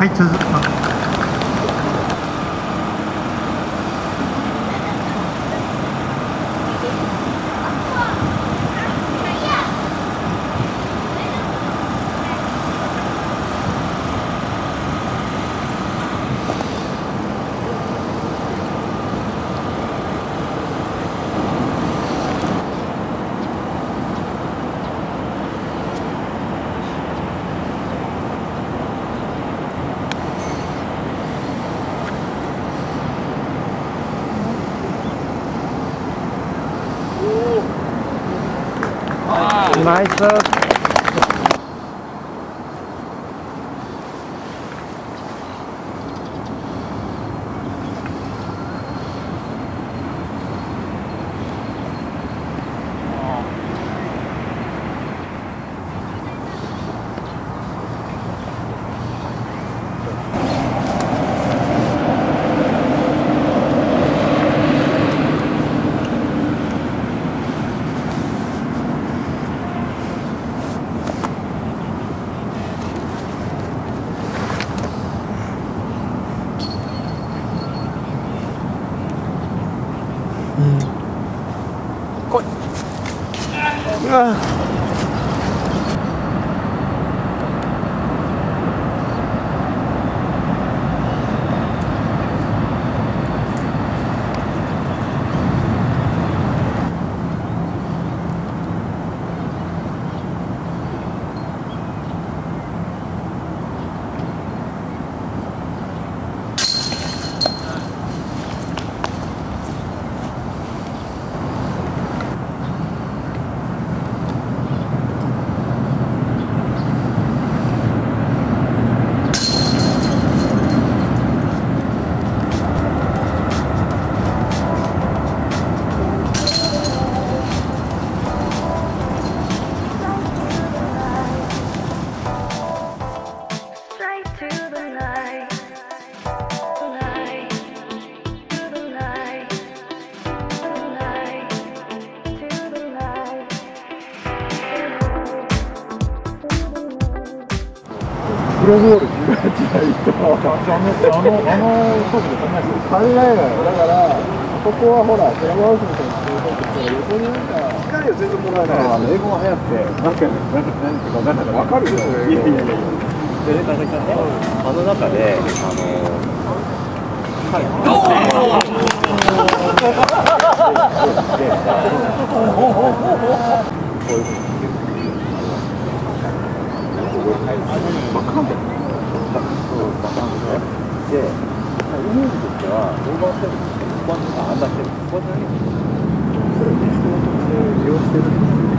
はい続くナイ Uh. ロボール自分やってな人はあのあのあの勝負で考えてる考えないよだからここはほらテレマウスみたいにしてるとしたら横になんか光を全然もらえない英語が早くてなんかなんか何ていうか分かんない分かるよそれいやいやいやそれからね、あの中で、あので、イメージとしては、オーバーステップ、スコアとかアンダーステップ、スコアじゃないんですよ。それを実装として利用してるんですよ。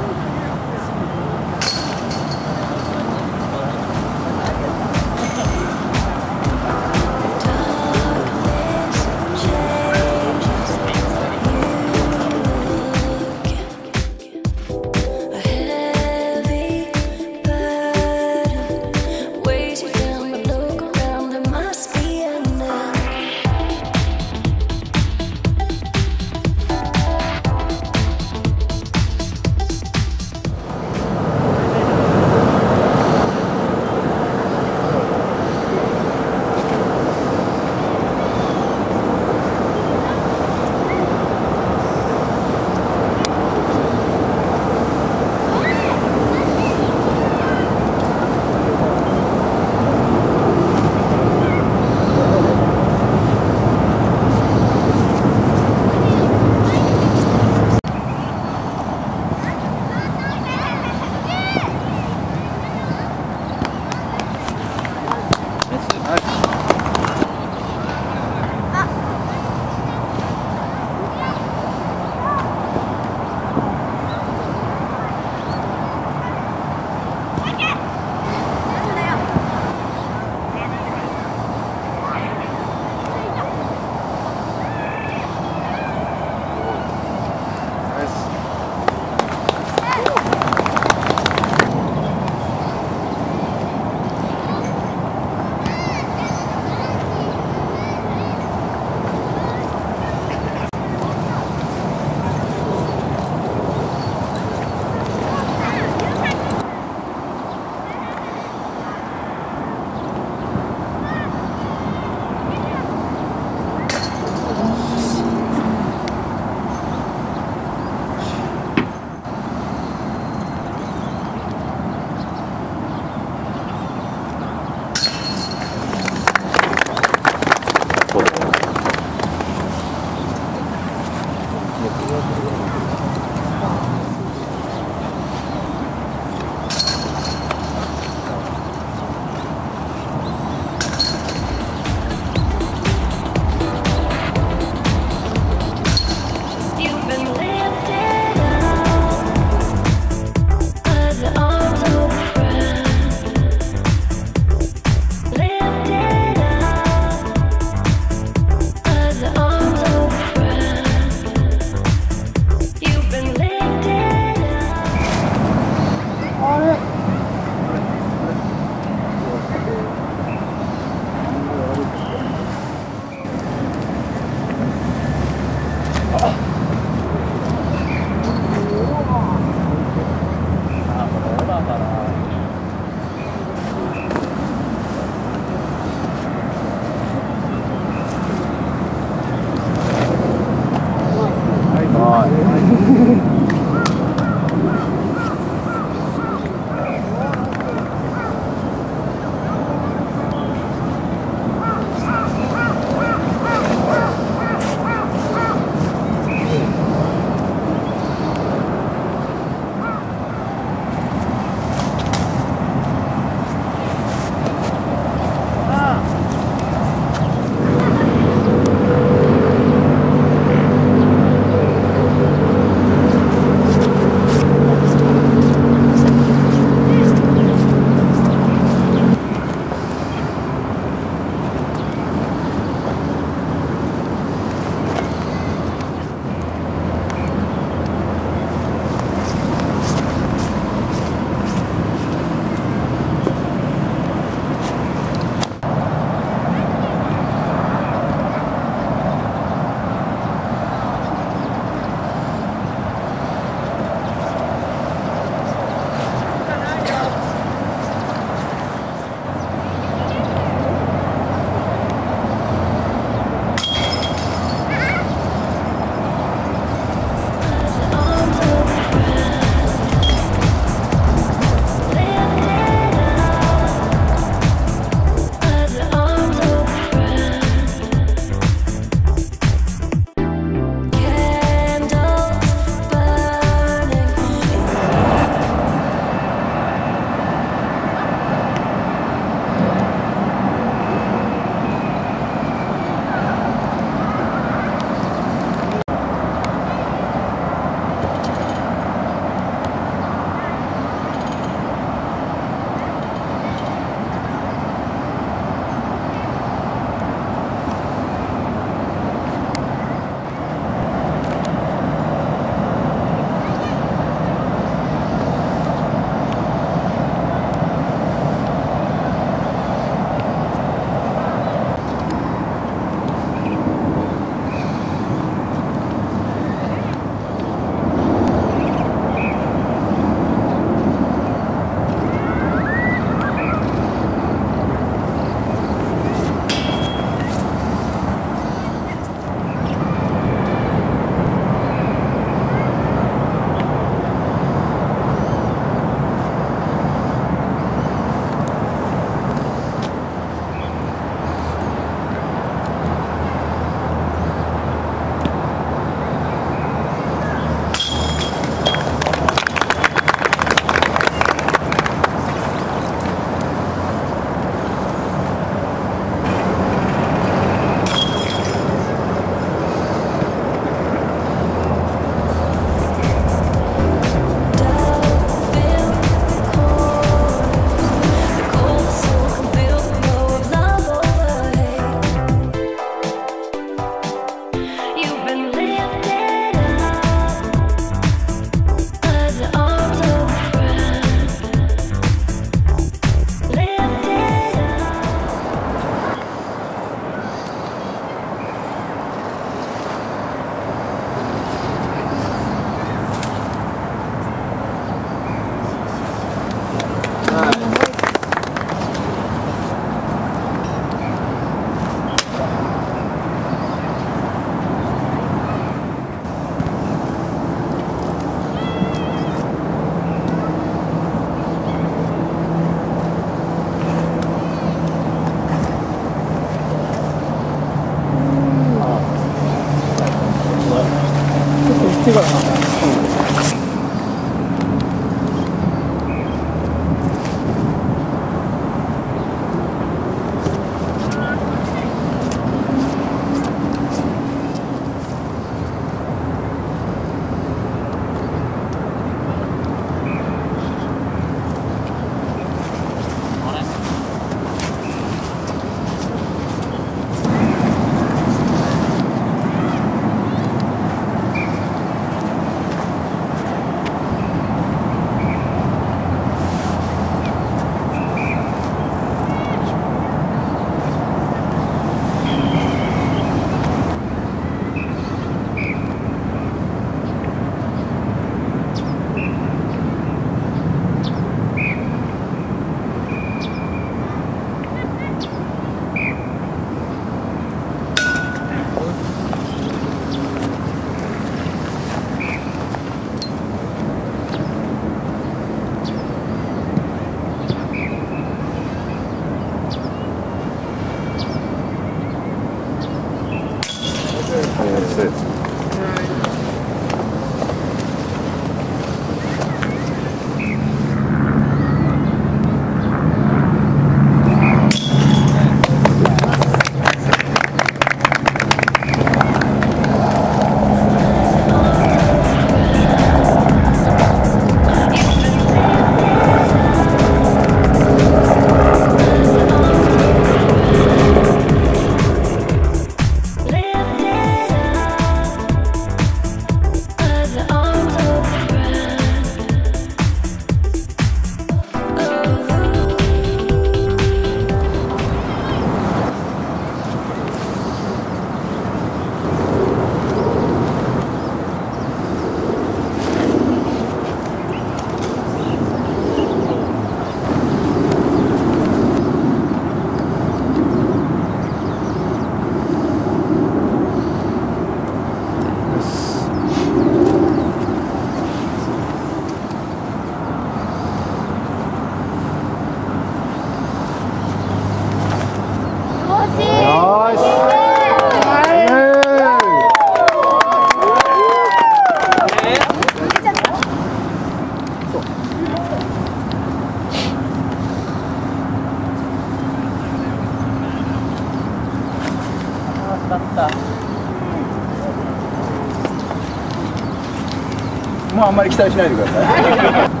まああんまり期待しないでください。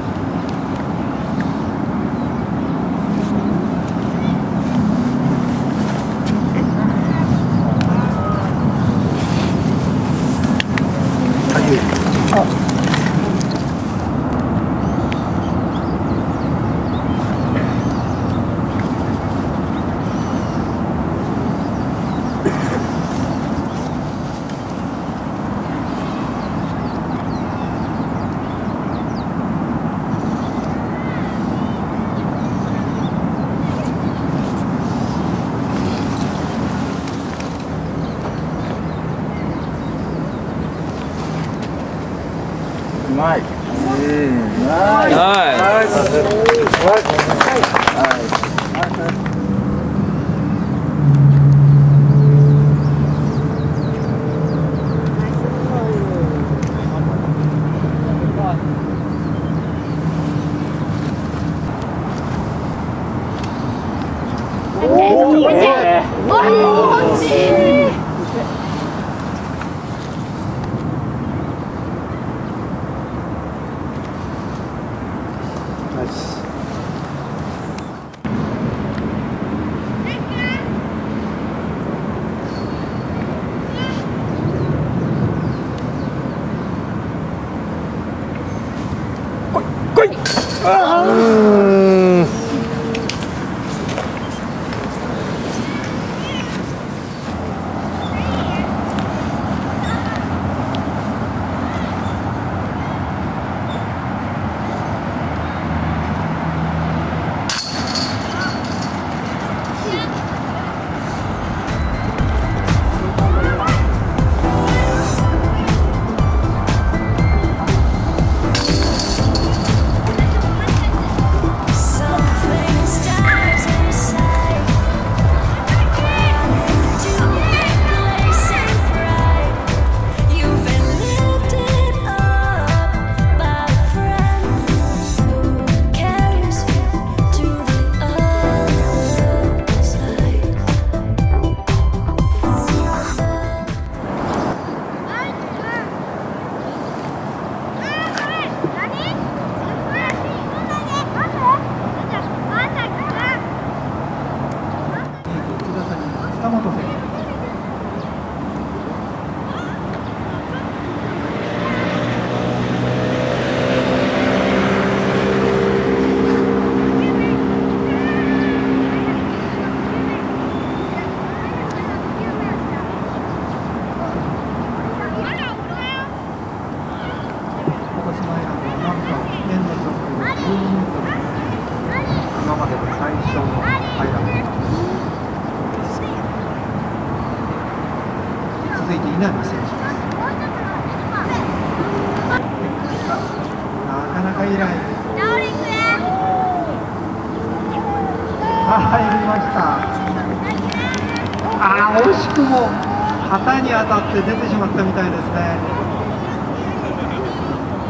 たって出てしまったみたいですね。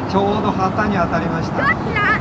ちょうど旗に当たりました。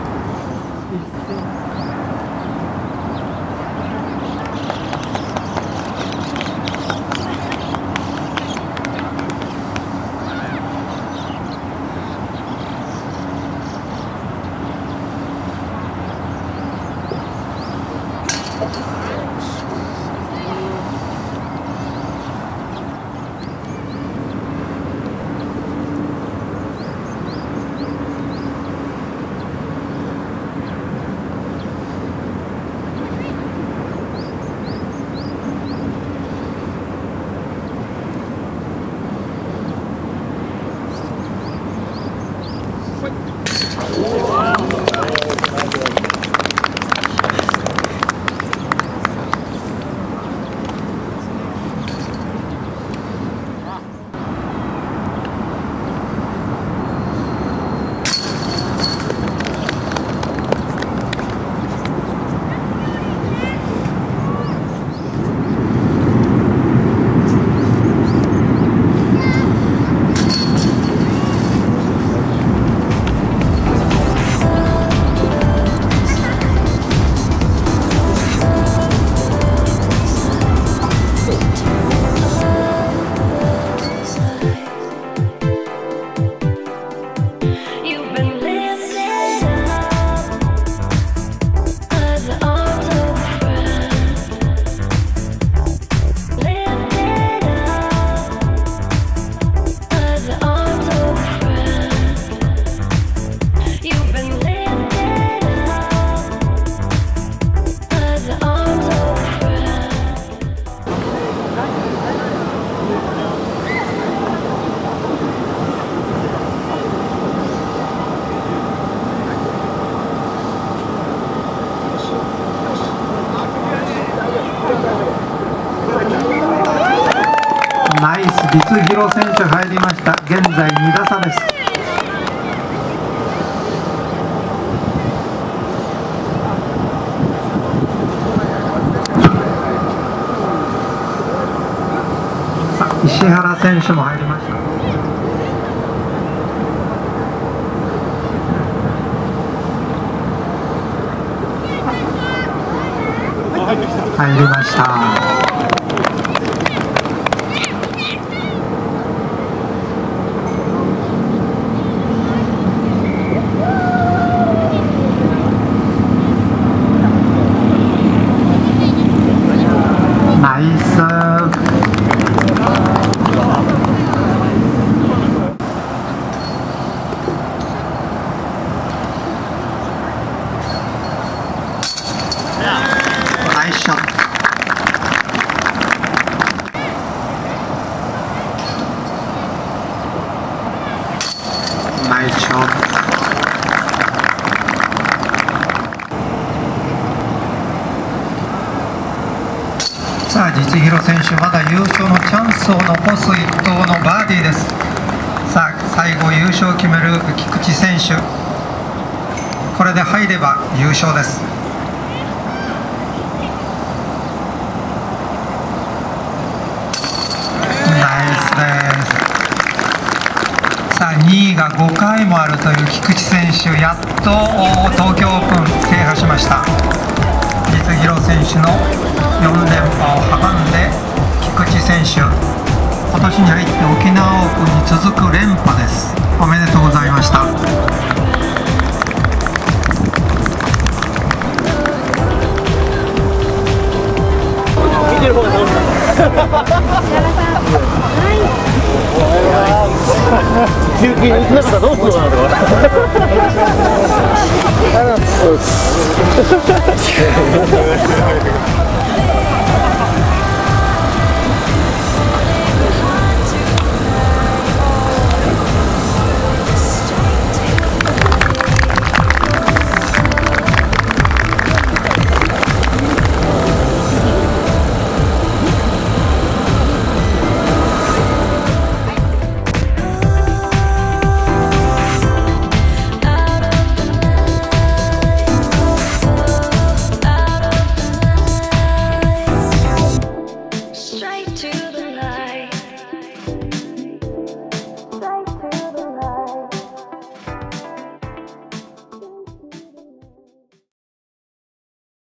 入りましたナイスナイスショットナイスショットさあ実弘選手まだ優勝のチャンスを残す一投のバーディーです。さあ最後優勝を決める菊池選手。これで入れば優勝です。ナイスです。さあ2位が5回もあるという菊池選手。やっと東京オープン制覇しました。実弘選手の4連覇を阻んで菊池選手今年に入って沖縄オープンに続く連覇です。おめでとうございました。てる方が楽しい休憩行きながらどうするのかなとか